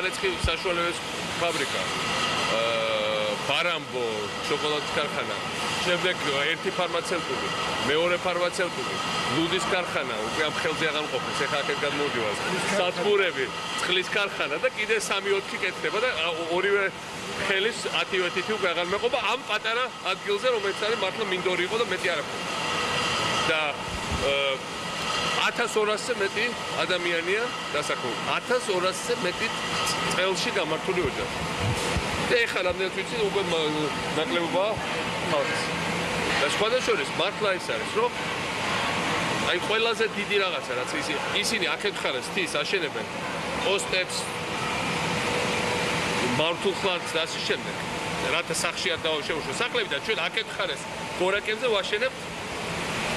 სარეცხი საშუალების ფაბრიკა. აა ბარამბო შოკოლადის ქარხანა. შემდეგ ერთი ფარმაცევტული, მეორე ფარმაცევტული, ლუდის ქარხანა, უკვე ამ ხელზე აღარ მყოფს, ეხლა აქეთ გადმოვიდივარ. სათბურები, წყლის ქარხანა და კიდე 3-4 კეთდება და ორივე ხელის 10-11 უკვე აღარ მეყობა ამ პატარა ადგილზე, რომელიც არის მართლა მინდორი იყო და მეტი არ აქვს. და 1200-ზე მეტი ადამიანია დასახლებული. 1200-ზე მეტი წელში გამართული ოჯახი. და ეხლა რამდენად ვიცი, უკვე ნაკლებობა ხალხს. და სხვადასხვა მართლა ის არის, რომ აი ყველაზე დიდი რაღაცა რაც ისი ისინი აქეთ ხარეს თის აშენებენ პოსტებს მართულხლად და ასე შემდეგ. რათა სახში არ დავაშევშო სახლები და ჩვენ აქეთ ხარეს გორაკებზე ვაშენებთ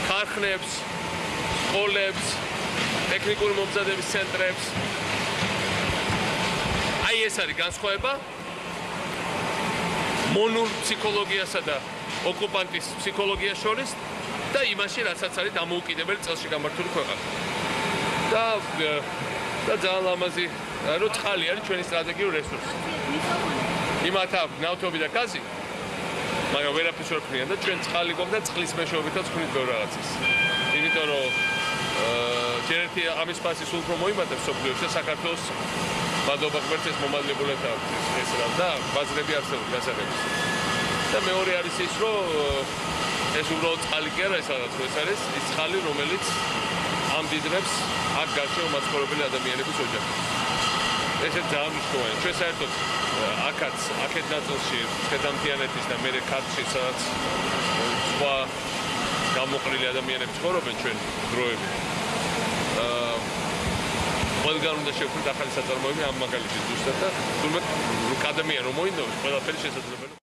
ქარხნებს, სკოლებს, ტექნიკური მომზადების ცენტრებს. აი ეს არის განსხვავება მონურ ფსიქოლოგიასა და ოკუპანტის ფსიქოლოგიას შორის და იმაში, რასაც არის დამოუკიდებელი წელში გამართული ქვეყანა. და და ძალიან ლამაზი, რომ წყალი არის ჩვენი სტრატეგიული რესურსი. იმათ აქვს ნავთობი და გაზი. მაგრამ ვერაფერს ვერ ქნიან და ჩვენ წყალი გვაქვს და წყლის მეშვეობითაც ვქნით ბევრ რაღაცას. იმიტომ რომ ჯერ ერთი ამის ფასი სულ უფრო მოიმატებს სოფლიოში საქართველოს მადლობა ღმერთის მომადლებულთა ეს რა და ბაზრები არსებობს გასაგები. და მეორე არის ის რომ ეს უბრალოდ წყალი კი არა ეს რაღაც ეს არის ის წყალი რომელიც ამდიდრებს აქ გარშემო მაცხოვრებელი ადამიანების ოჯახებს. ეს ძალიან მნიშვნელოვანია. ჩვენ საერთოდ აქაც აქეთ ნაწილში შედამთიანეთის და მეორე ქართლში სადაც სხვა გამოყრილი ადამიანები ცხოვრობენ ჩვენ დროები. ყველგან უნდა შევხვდეთ ახალი საწარმოები ამ მაგალითის ზუსტად და თუმცა ადამიანი რომ მოინდომს ყველაფერი შესაძლებელია